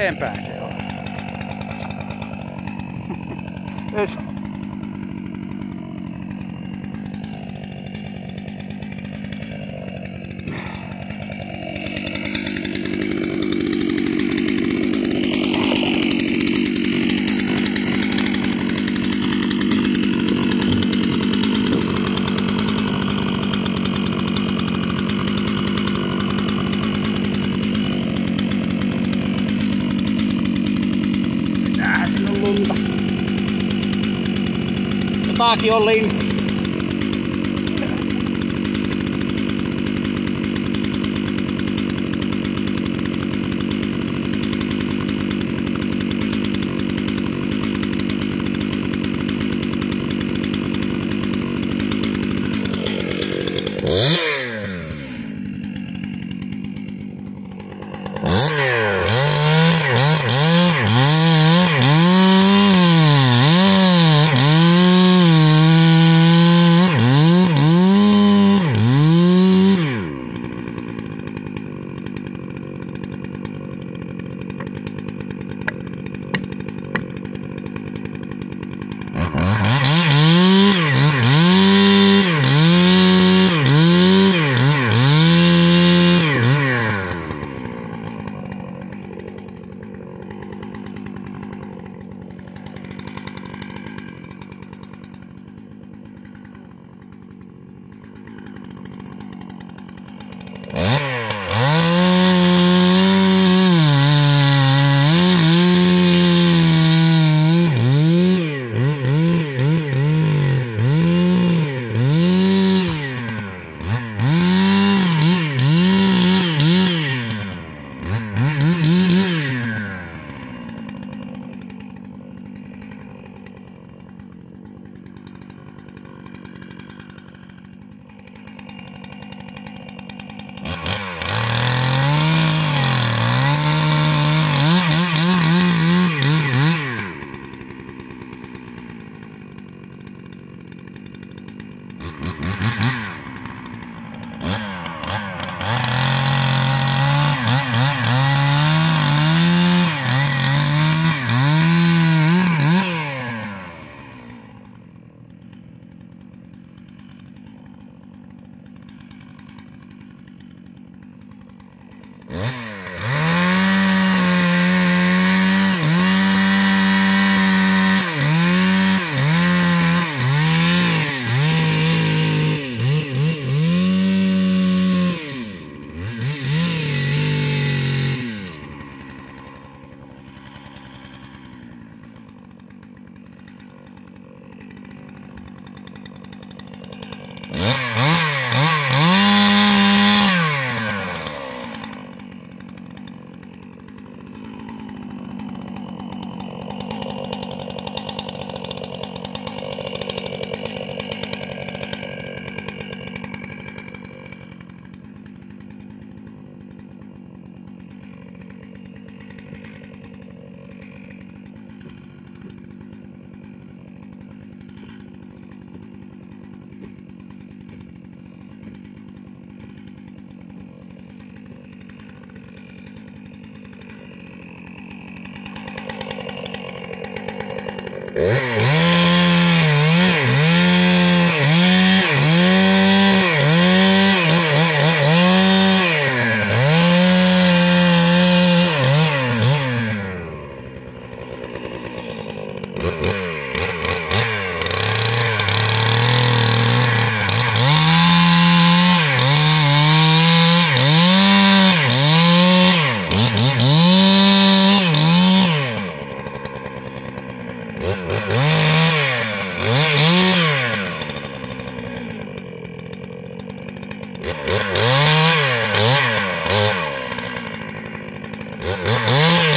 Eteenpäin se on. Jotakin on linssissä. Oh.